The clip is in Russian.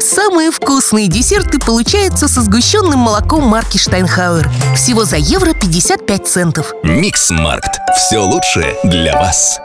Самые вкусные десерты получаются со сгущенным молоком марки Steinhauer. Всего за евро 55 центов. Mix Markt. Все лучшее для вас.